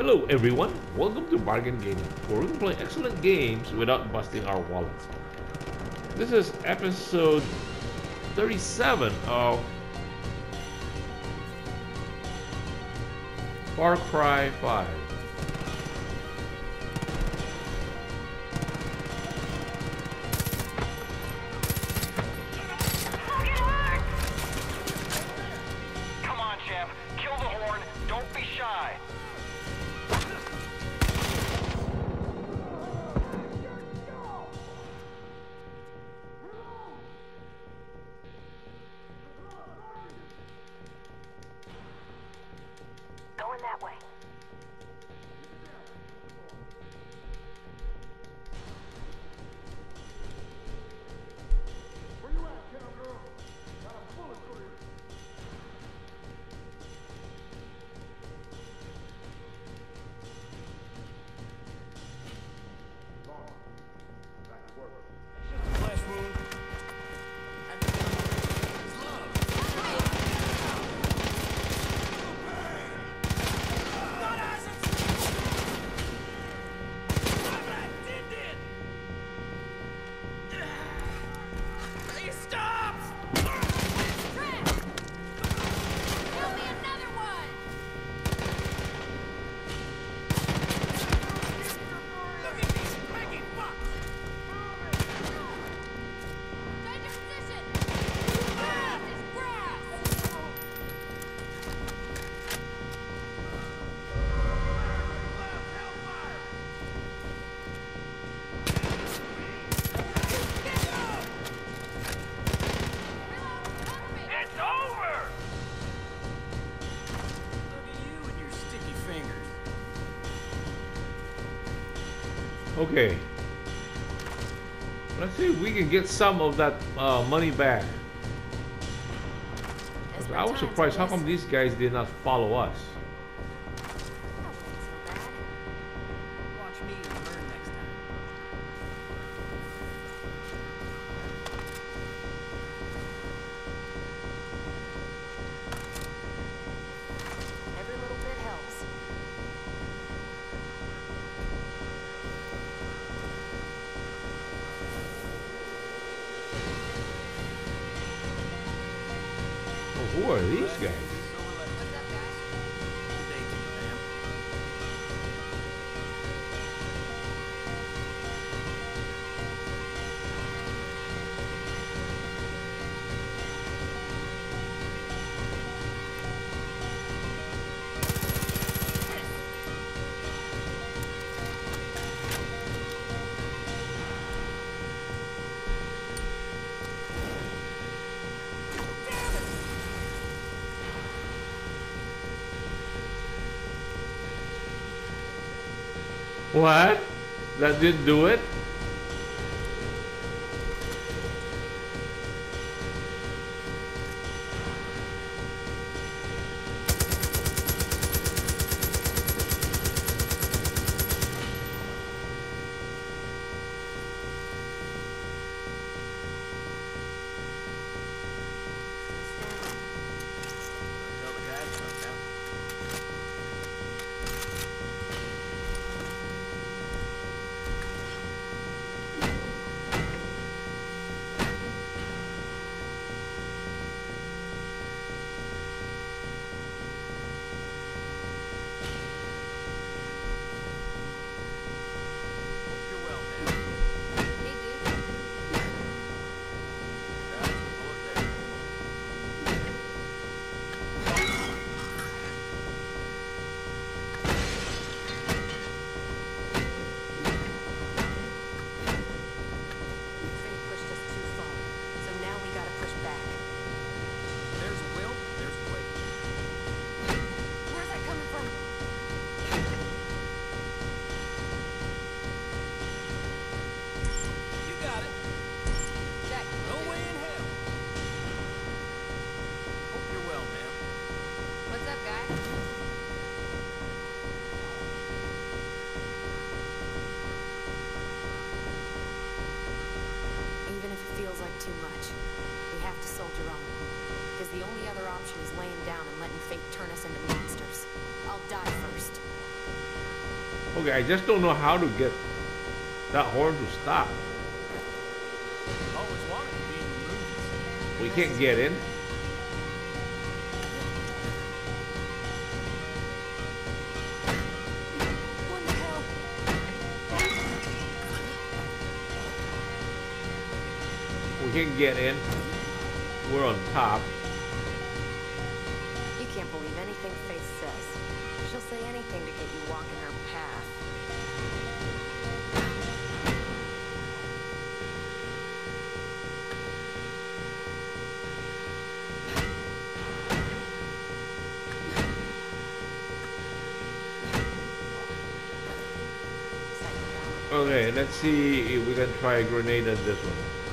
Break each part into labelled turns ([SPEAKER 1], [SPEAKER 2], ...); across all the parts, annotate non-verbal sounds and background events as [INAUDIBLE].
[SPEAKER 1] Hello everyone, welcome to Bargain Gaming, where we can play excellent games without busting our wallets. This is episode 37 of Far Cry 5. Okay. Let's see if we can get some of that uh, money back. I was surprised how come these guys did not follow us. are these guys? What? That didn't do it?
[SPEAKER 2] into monsters. I'll die first.
[SPEAKER 1] Okay, I just don't know how to get that horn to stop. We can't get in. We can get in. We're on top. Okay, let's see if we can try a grenade at this one.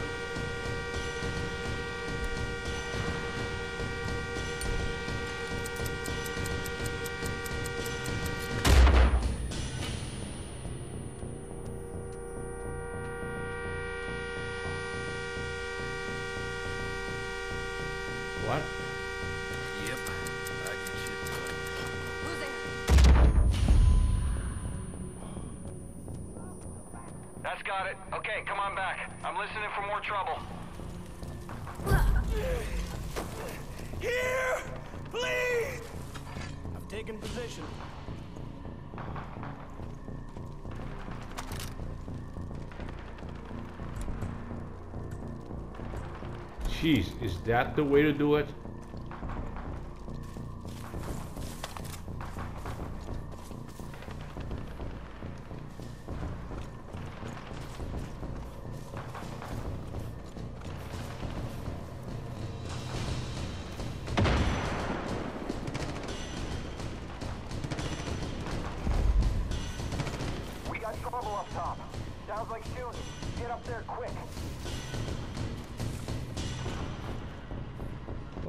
[SPEAKER 1] Jeez, is that the way to do it?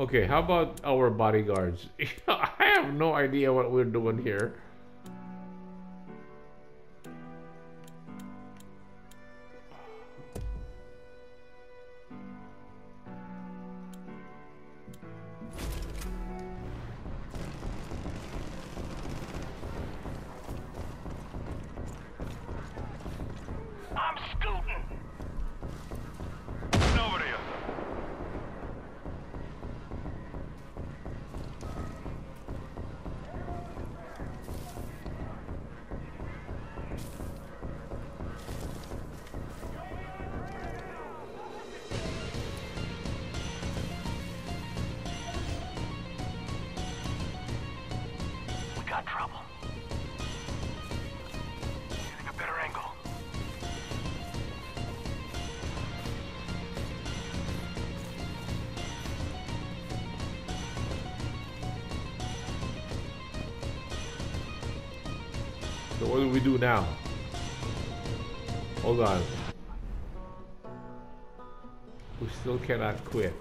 [SPEAKER 1] Okay, how about our bodyguards? [LAUGHS] I have no idea what we're doing here. So what do we do now? Hold on. We still cannot quit.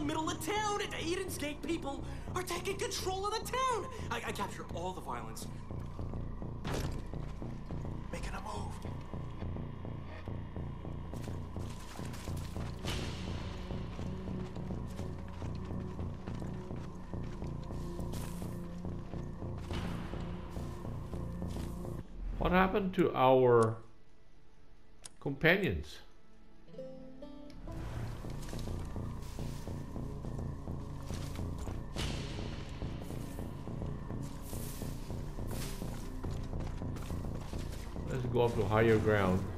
[SPEAKER 3] The middle of town, and Eden's Gate people are taking control of the town. I, I capture all the violence.
[SPEAKER 4] Making a move.
[SPEAKER 1] What happened to our companions? Higher ground.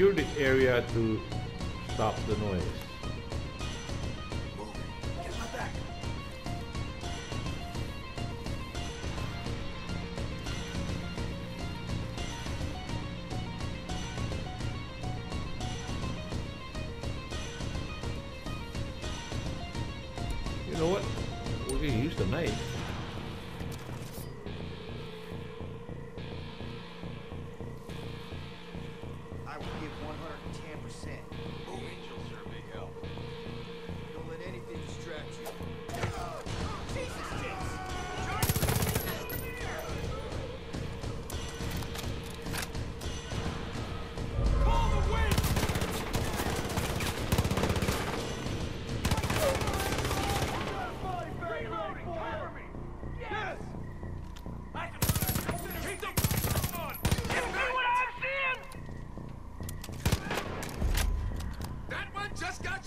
[SPEAKER 1] Secure the area to stop the noise. You know what? We're gonna use the knife.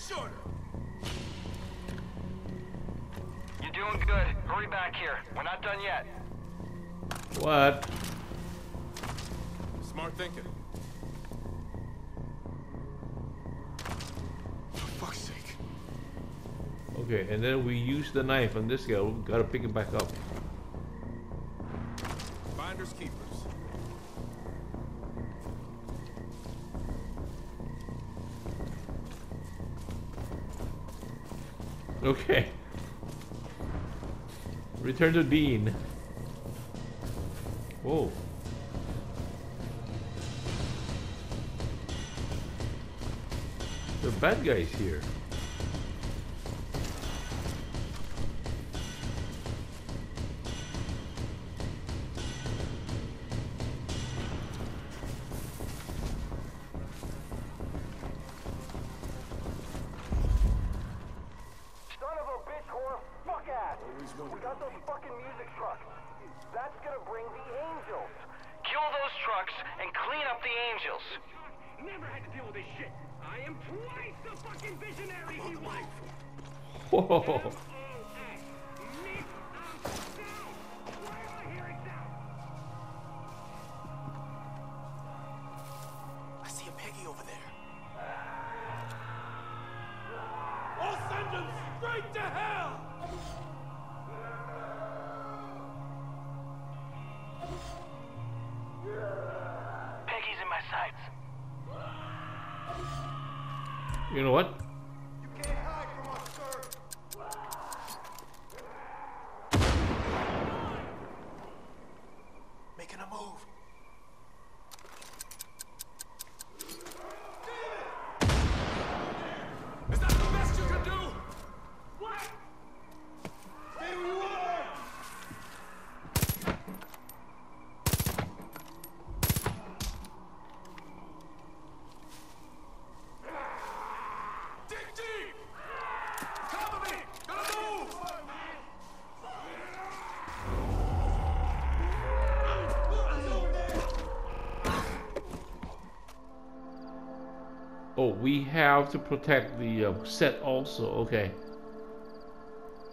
[SPEAKER 4] Shorter.
[SPEAKER 5] You're doing good. Hurry back here. We're not done yet.
[SPEAKER 1] What?
[SPEAKER 4] Smart thinking. For fuck's sake.
[SPEAKER 1] Okay, and then we use the knife on this guy. We gotta pick it back up. Okay. Return to Dean. Whoa. The bad guys here. You know what?
[SPEAKER 6] You can't hide from us, sir.
[SPEAKER 4] Making a move. Is that the best you can do?
[SPEAKER 7] What?
[SPEAKER 6] Stay where you are.
[SPEAKER 4] Dig deep! Cover me! Gotta move!
[SPEAKER 1] Oh, we have to protect the uh, set also. Okay.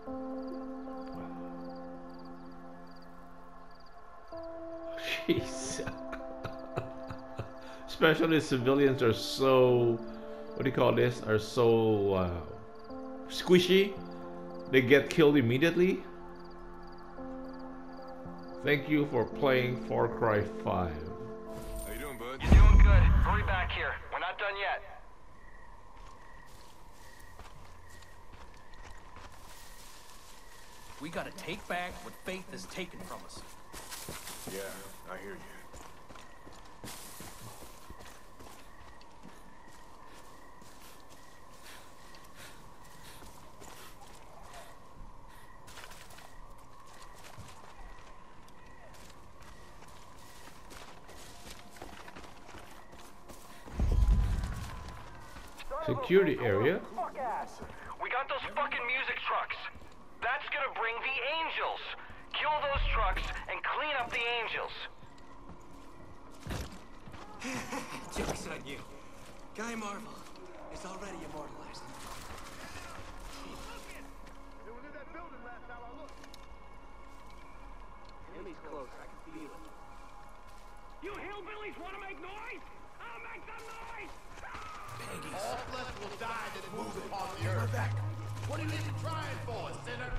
[SPEAKER 1] [LAUGHS] Jeez. Especially [LAUGHS] civilians are so, what do you call this? Are so uh, squishy. They get killed immediately. Thank you for playing Far Cry 5.
[SPEAKER 3] Gotta take back what Faith has taken from us.
[SPEAKER 4] Yeah, I hear you.
[SPEAKER 5] Son of a
[SPEAKER 1] Security
[SPEAKER 5] bitch
[SPEAKER 1] area.
[SPEAKER 3] Guy Marvel is already immortalized.
[SPEAKER 6] They were in that building last time I looked.
[SPEAKER 3] Enemy's close. I can feel it.
[SPEAKER 7] You hillbillies want to make noise? I'll Make some noise!
[SPEAKER 6] All flesh will die that moves upon the earth. What are you even trying for, sinner?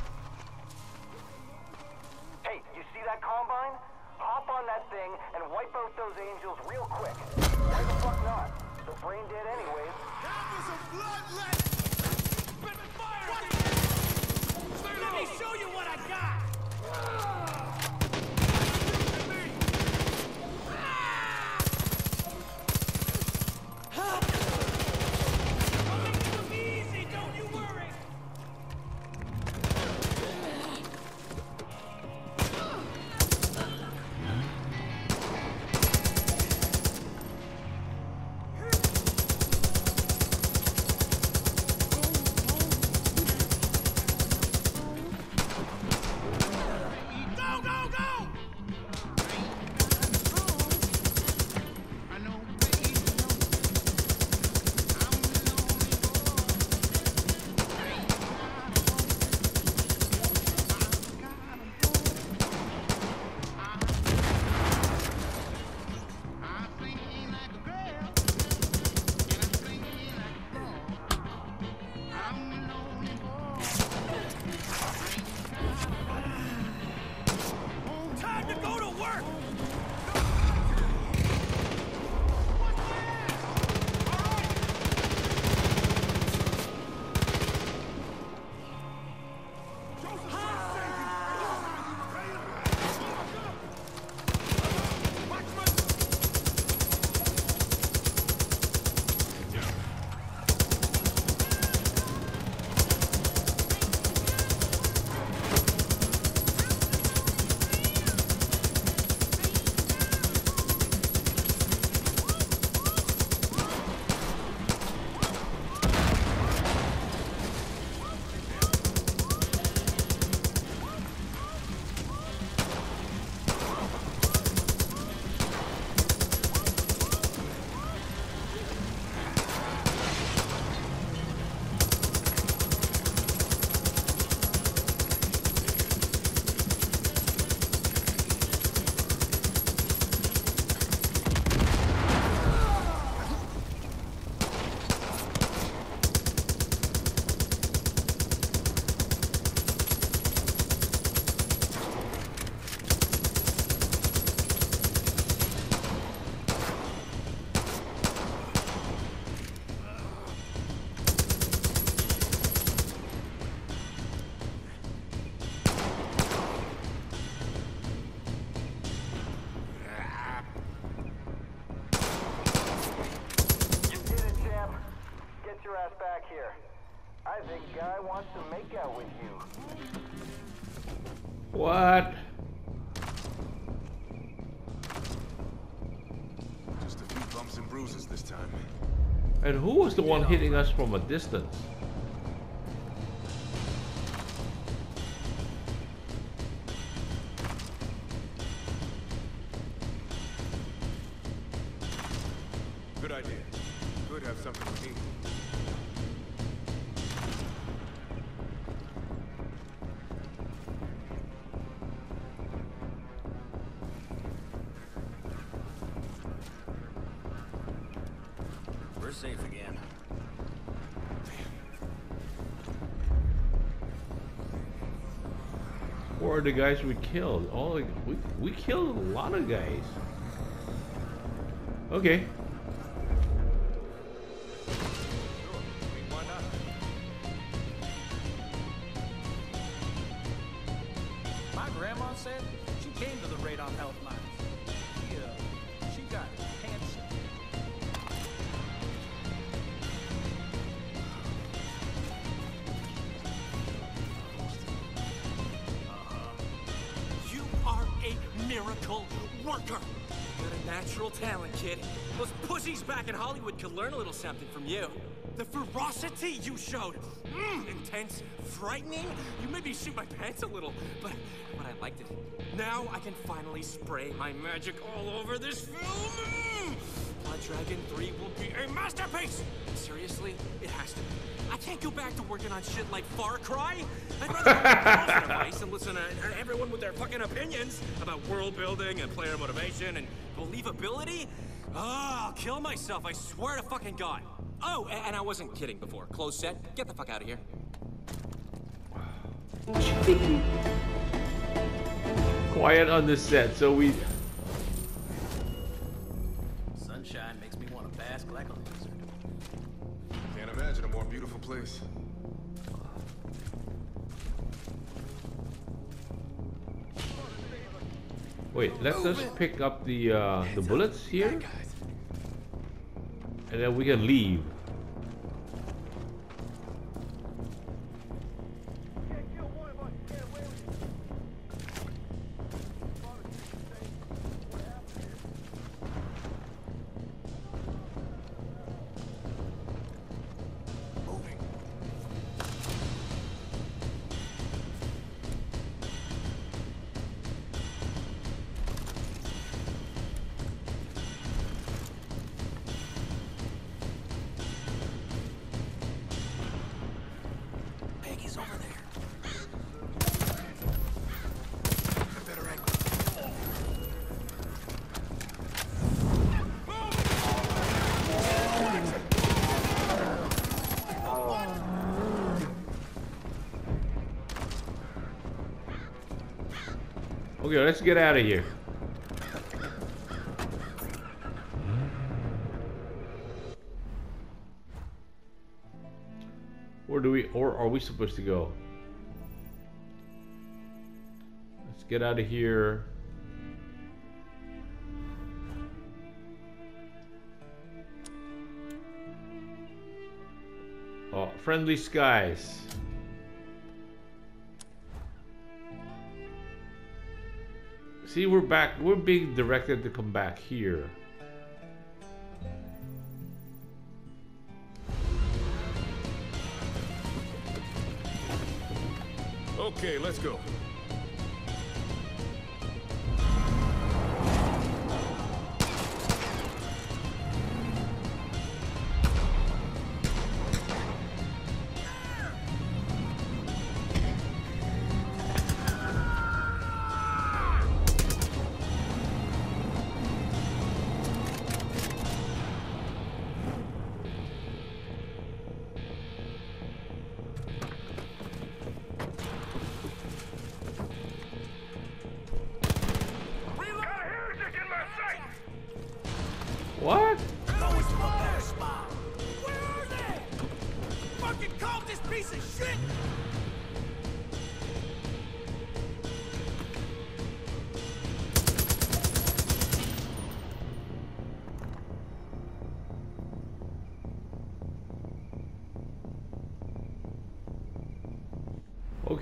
[SPEAKER 5] Hey, you see that combine? Hop on that thing and wipe out those angels real quick. Why the fuck not? The brain dead anyways.
[SPEAKER 6] That was a bloodlet!
[SPEAKER 7] Let me show you what I got!
[SPEAKER 1] Ah! I'll hitting us from a distance?
[SPEAKER 4] Good idea. Could have something to eat.
[SPEAKER 1] The guys we killed? All we we killed a lot of guys. Okay.
[SPEAKER 3] A worker. Got a natural talent, kid. Those pussies back in Hollywood could learn a little something from you. The ferocity you showed. Mm, intense, frightening. You made me shoot my pants a little, but but I liked it. Now I can finally spray my magic all over this film. Mm. Blood Dragon 3 will be a masterpiece! Seriously? It has to be. I can't go back to working on shit like Far Cry. I'd rather have a positive advice and listen to everyone with their fucking opinions about world building and player motivation and believability. Oh, I'll kill myself, I swear to fucking God. Oh, a- and I wasn't kidding before. Close set. Get the fuck out of here.
[SPEAKER 1] Quiet on the set, so we.
[SPEAKER 4] Place.
[SPEAKER 1] Wait, let us pick up the uh, the bullets here, and then we can leave.
[SPEAKER 3] Over there.
[SPEAKER 1] Okay, let's get out of here. Supposed to go? Let's get out of here. Oh, friendly skies. See, we're back. We're being directed to come back here.
[SPEAKER 4] Let's go.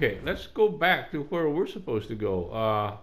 [SPEAKER 1] Okay, let's go back to where we're supposed to go. Uh,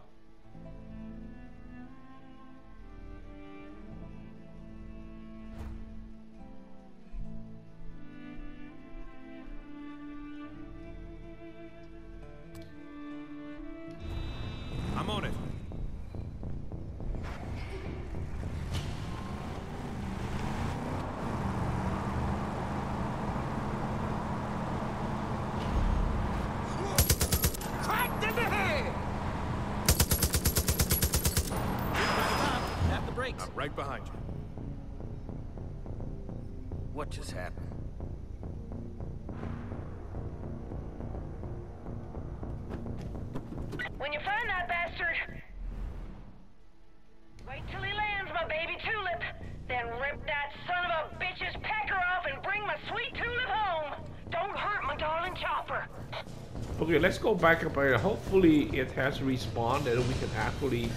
[SPEAKER 8] What just happened?
[SPEAKER 5] When you find that bastard, wait till he lands, my baby tulip. Then rip that son of a bitch's pecker off and bring my sweet tulip home. Don't hurt my darling chopper.
[SPEAKER 1] okay, let's go back up here. Hopefully, it has respawned and we can actually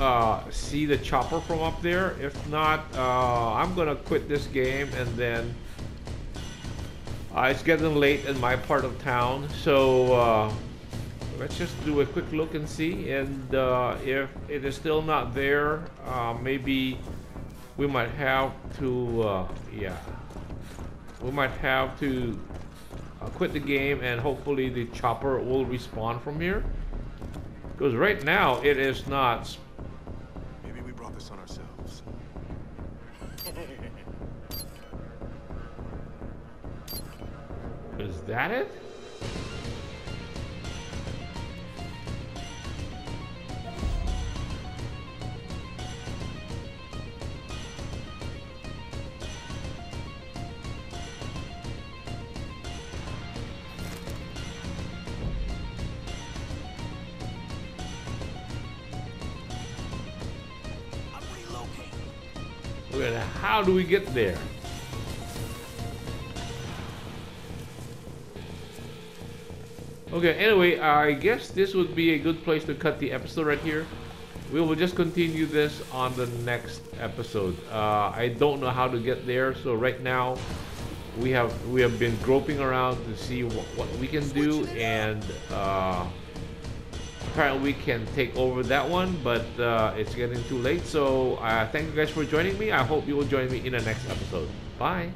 [SPEAKER 1] uh, see the chopper from up there. If not, uh, I'm gonna quit this game and then. Uh, it's getting late in my part of town, so uh, let's just do a quick look and see. And uh, if it is still not there, uh, maybe we might have to, yeah, we might have to quit the game and hopefully the chopper will respawn from here. Because right now it is not.
[SPEAKER 4] This on ourselves.
[SPEAKER 1] Is that it? How do we get there? Okay, anyway, I guess this would be a good place to cut the episode right here. We will just continue this on the next episode. Uh, I don't know how to get there, so right now we have we have been groping around to see what, what we can do, and uh, apparently we can take over that one, but uh, it's getting too late. So uh, thank you guys for joining me. I hope you will join me in the next episode. Bye.